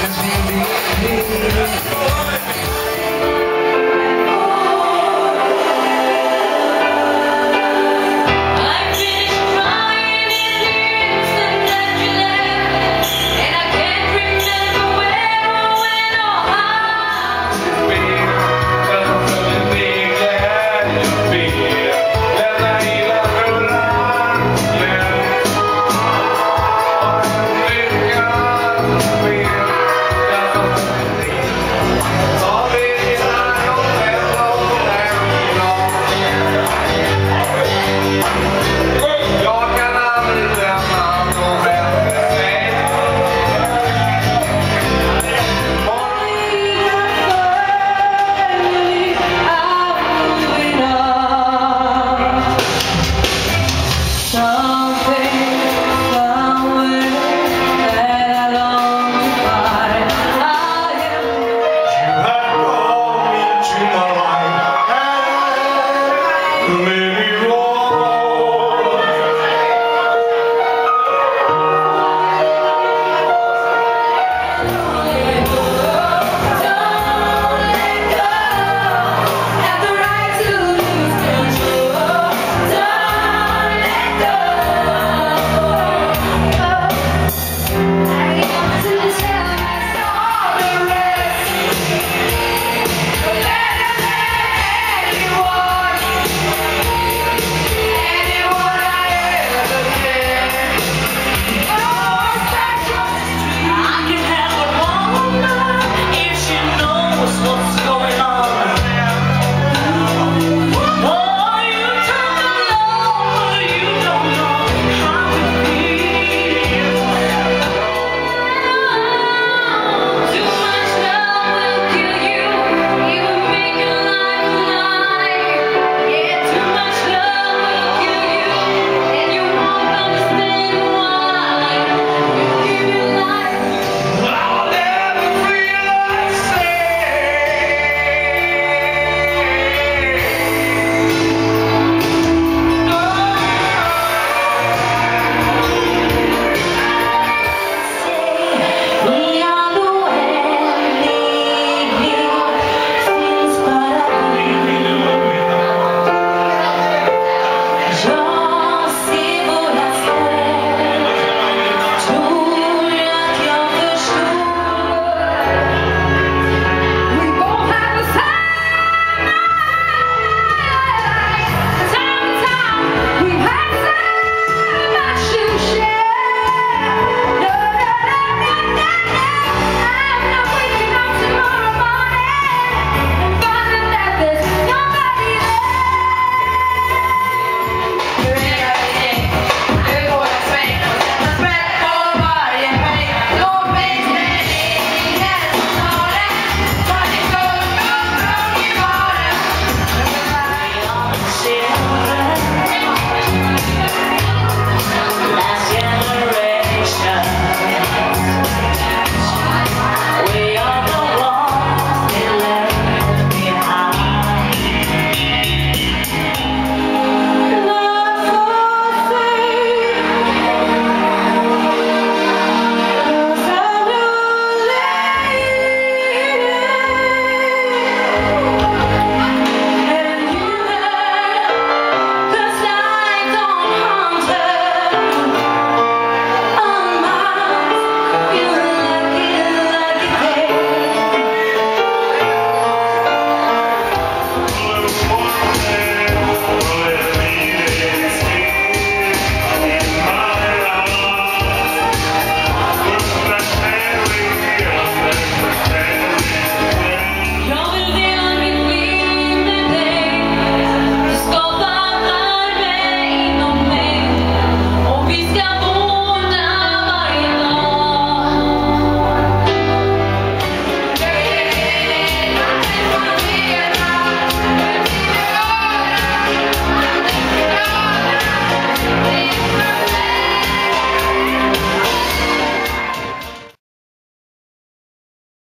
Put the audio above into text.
Cause we be